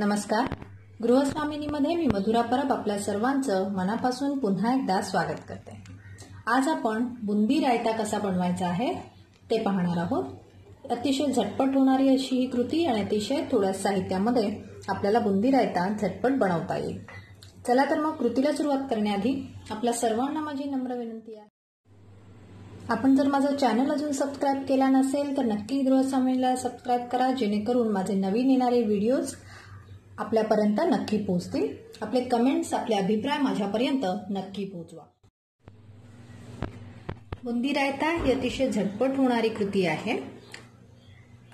नमस्कार. गृहस्वामिनीमध्ये मी मधुरा परब आपल्या सर्वांचं मनापासून पुन्हा एकदा स्वागत करते. आज आपण बुंदी रायता कसा बनवायचा आहे ते पाहणार आहोत. अतिशय झटपट होणारी अशी ही कृती आणि अतिशय थोड्या साहित्यामध्ये आपल्याला बुंदी रायता झटपट बनवता येईल. चला तर मग कृतीला सुरुवात करण्याआधी आपल्या सर्वांना माझी नम्र विनंती आहे. आपण जर माझं चॅनल अजून सबस्क्राईब केला नसेल तर नक्की गृहस्वामीला सबस्क्राईब करा जेणेकरून माझे नवीन येणारे व्हिडिओज आपल्यापर्यंत नक्की पोहोचतील. आपले कमेंट्स आपले अभिप्राय माझ्यापर्यंत नक्की पोहोचवा. बुंदी रायता ही अतिशय झटपट होणारी कृती आहे.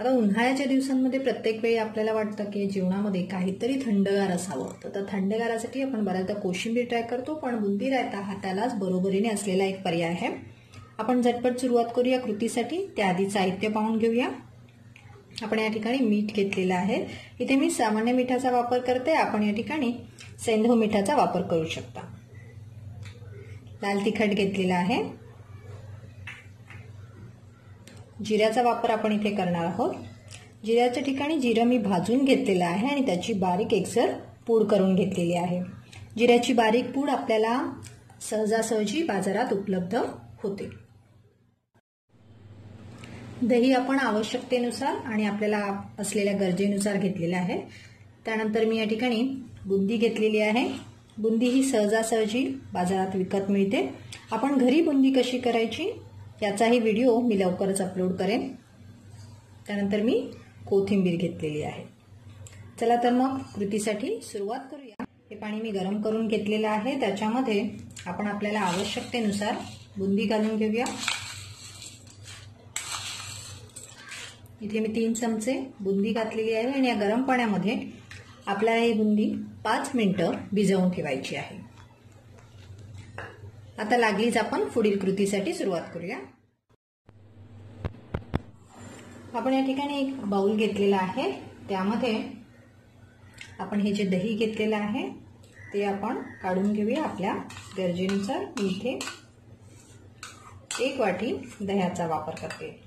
आता उन्हाळ्याच्या दिवसांमध्ये प्रत्येक वेळी आपल्याला वाटतं की जीवनामध्ये काहीतरी थंडगार असावं. तर त्या थंडगारासाठी आपण बऱ्याचदा कोशिंबीर ट्राय करतो पण बुंदी रायता हा त्यालाच बरोबरीने असलेला एक पर्याय आहे. आपण झटपट सुरुवात करूया कृतीसाठी. त्याआधी साहित्य पाहून घेऊया. आपण या ठिकाणी मीठ घेतलेलं आहे. इथे मी सामान्य मिठाचा वापर करते. आपण या ठिकाणी सेंधव मिठाचा वापर करू शकता. लाल तिखट घेतलेला आहे. जिऱ्याचा वापर आपण इथे करणार आहोत. जिऱ्याच्या ठिकाणी जिरं मी भाजून घेतलेलं आहे आणि त्याची बारीक एकसर पूड करून घेतलेली आहे. जिऱ्याची बारीक पूड आपल्याला सहजासहजी बाजारात उपलब्ध होते. दही आपण आवश्यकतेनुसार आणि आपल्याला असलेल्या गरजेनुसार घेतलेलं आहे. त्यानंतर मी या ठिकाणी बुंदी घेतलेली आहे. बुंदी ही सहजासहजी बाजारात विकत मिळते. आपण घरी बुंदी कशी करायची याचाही व्हिडिओ मी लवकरच अपलोड करेन. त्यानंतर मी कोथिंबीर घेतलेली आहे. चला तर मग कृतीसाठी सुरुवात करूया. हे पाणी मी गरम करून घेतलेलं आहे. त्याच्यामध्ये आपण आपल्याला आवश्यकतेनुसार बुंदी घालून घेऊया. इथे मी तीन चमचे बुंदी घातलेली आहे आणि या गरम पाण्यामध्ये आपल्याला ही बुंदी पाच मिनटं भिजवून ठेवायची आहे. आता लागलीच आपण पुढील कृतीसाठी सुरुवात करूया. आपण या ठिकाणी एक बाउल घेतलेला आहे. त्यामध्ये आपण हे जे दही घेतलेलं आहे ते आपण काढून घेऊया आपल्या गरजेनुसार. मी इथे एक वाटी दह्याचा वापर करते.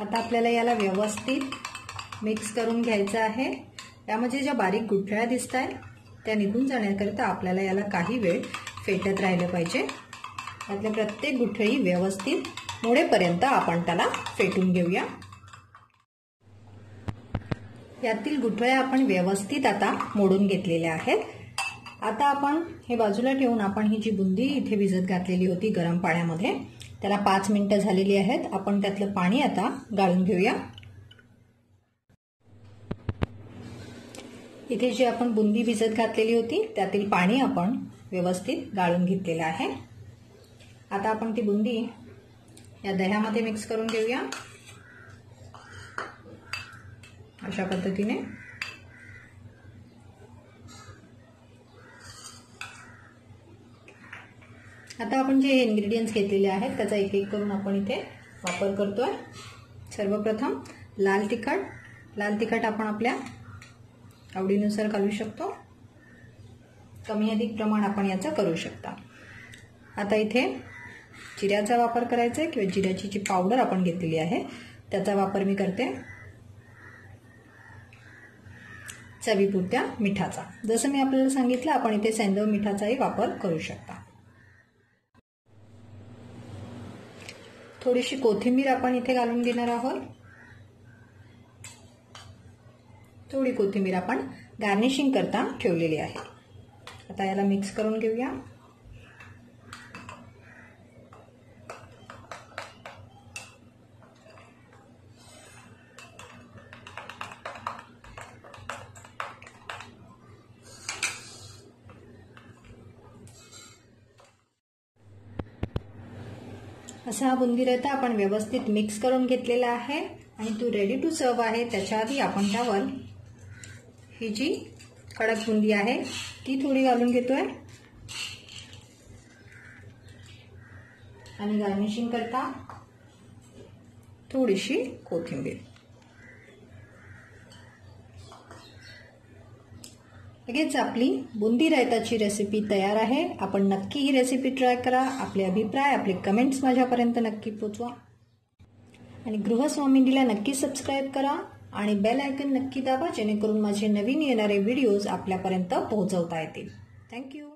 आता आपल्याला याला व्यवस्थित मिक्स करून घ्यायचं आहे. यामध्ये ज्या बारीक गुठळ्या दिसत आहेत त्या निघून जाण्याकरिता आपल्याला याला काही वेळ फेटत राहिलं पाहिजे. त्यातल्या प्रत्येक गुठळी व्यवस्थित मोडेपर्यंत आपण त्याला फेटून घेऊया. यातील गुठळ्या आपण व्यवस्थित आता मोडून घेतलेल्या आहेत. आता आपण हे बाजूला ठेवून आपण ही जी बुंदी इथे भिजत घातलेली होती गरम पाण्यामध्ये त्याला पाच मिनिटं झालेली आहेत. आपण त्यातलं पाणी आता गाळून घेऊया. इथे जी आपण बुंदी भिजत घातलेली होती त्यातील पाणी आपण व्यवस्थित गाळून घेतलेलं आहे. आता आपण ती बुंदी या दह्यामध्ये मिक्स करून घेऊया. अशा पद्धतीने. आता आपण जे इन्ग्रेडियंट्स घेतलेले आहेत त्याचा एक एक करून आपण इथे वापर करतोय. सर्वप्रथम लाल तिखट. लाल तिखट आपण आपल्या आवडीनुसार घालू शकतो. कमी अधिक प्रमाण आपण याचं करू शकता. आता इथे जिऱ्याचा वापर करायचा आहे किंवा जिऱ्याची जी पावडर आपण घेतलेली आहे त्याचा वापर मी करते. चवीपुरत्या मिठाचा. जसं मी आपल्याला सांगितलं आपण इथे सेंदव मिठाचाही वापर करू शकता. थोडीशी कोथिंबीर आपण इथे घालून घेणार आहोत. थोडी कोथिंबीर आपण गार्निशिंग करता ठेवलेली आहे. आता याला मिक्स करून घेऊया. असा हा बुंदी रता आपण व्यवस्थित मिक्स करून घेतलेला आहे. आणि तो रेडी टू सर्व आहे. त्याच्या आधी आपण त्यावर ही जी कडक बुंदी आहे ती थोडी घालून घेतोय. आणि गार्निशिंग करता थोडीशी कोथिंबीर. लगेच आपली बुंदी रायताची रेसिपी तयार आहे. आपण नक्की ही रेसिपी ट्राय करा. आपले अभिप्राय आपले कमेंट्स माझ्यापर्यंत नक्की पोचवा. आणि गृहस्वामिनीला नक्की सबस्क्राईब करा आणि बेल आयकन नक्की दाबा जेणेकरून माझे नवीन येणारे व्हिडिओज आपल्यापर्यंत पोहोचवता येतील. थँक्यू